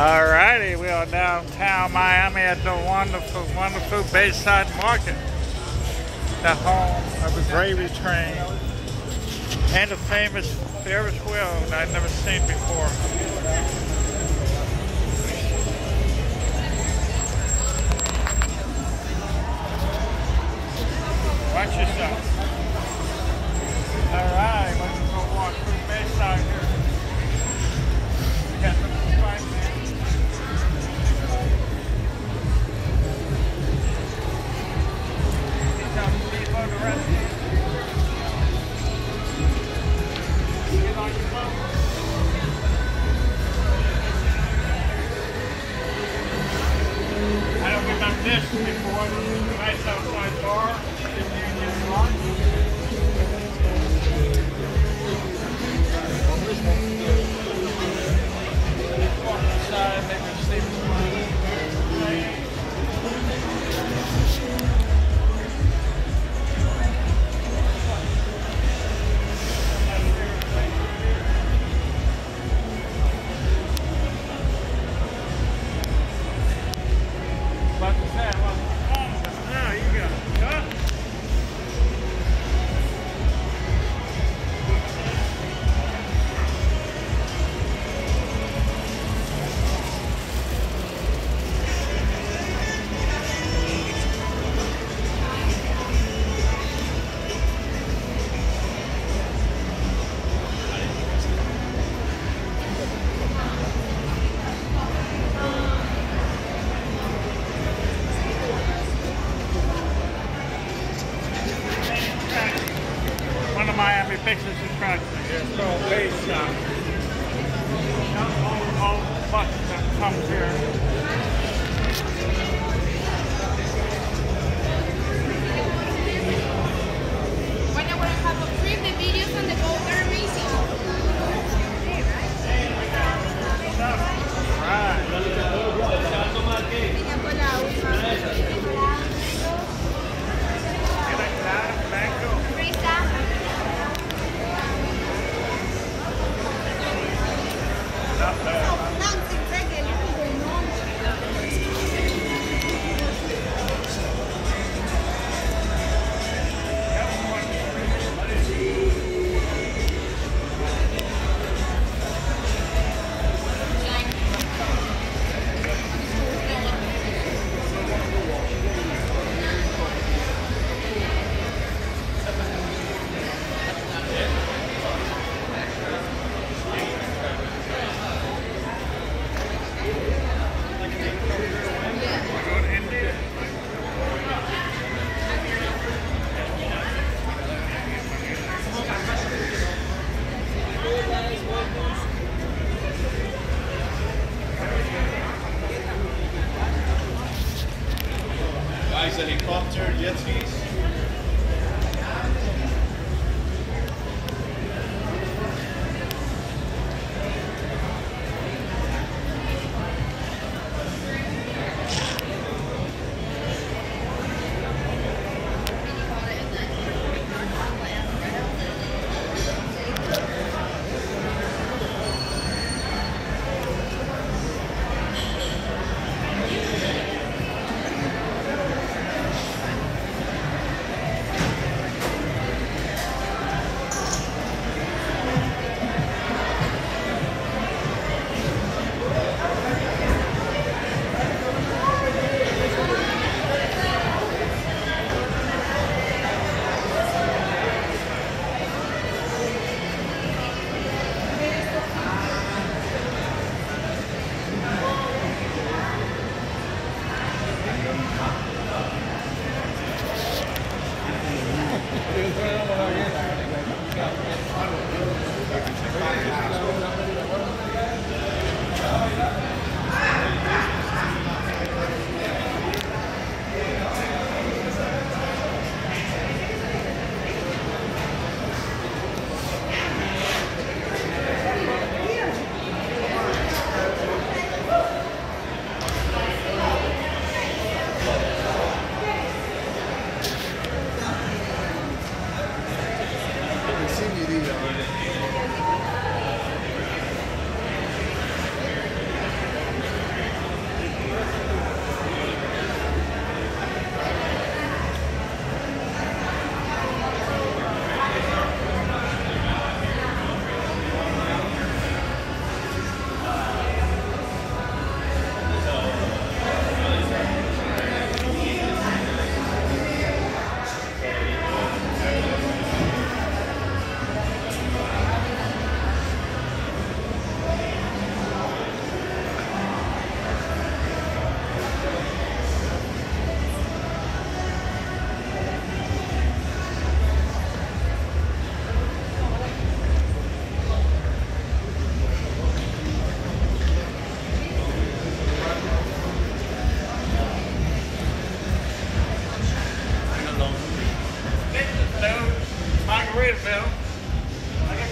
Alrighty, we are downtown Miami at the wonderful, wonderful Bayside Market, the home of the gravy train and the famous Ferris wheel that I've never seen before. This before. Nice outside bar. Union Lunch. Walk inside, Bayside. All, all buses that comes here.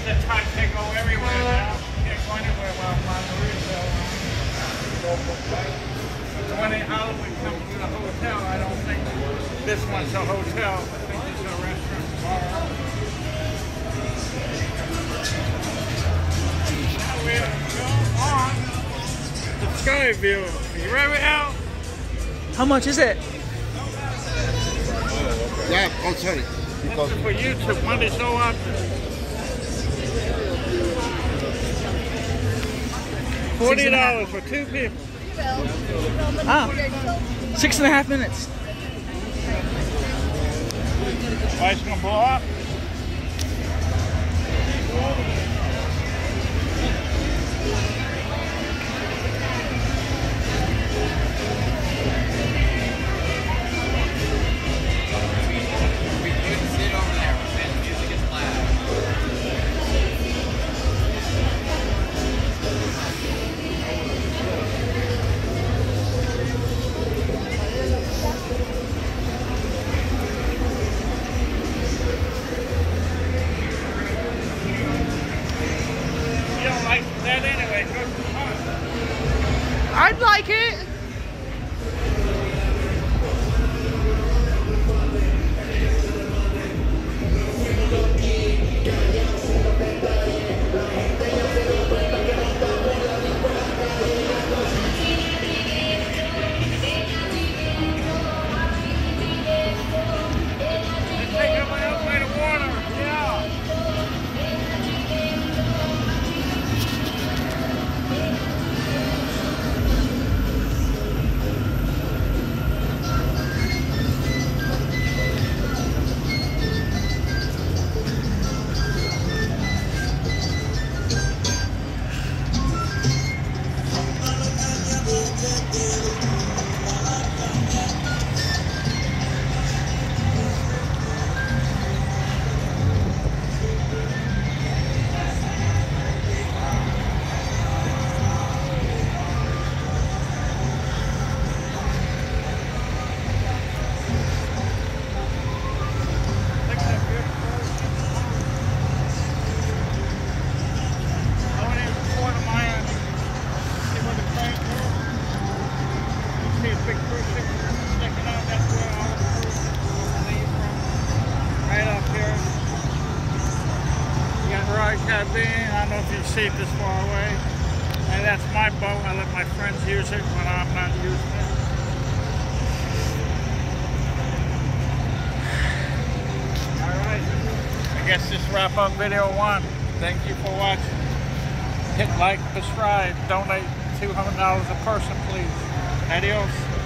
the time to go everywhere now. Can't go anywhere while So when they Halloween to the hotel, I don't think this one's a hotel. I think it's a restaurant. we go on the sky view. You ready out? How much is it? Yeah, you sorry. Because for YouTube, money's so often. Forty dollars for two people. Ah, six and a half minutes. Lights gonna blow up. I don't know if you see it this far away. And that's my boat. I let my friends use it when I'm not using it. Alright, I guess this wrap up video one. Thank you for watching. Hit like, subscribe, donate $200 a person please. Adios.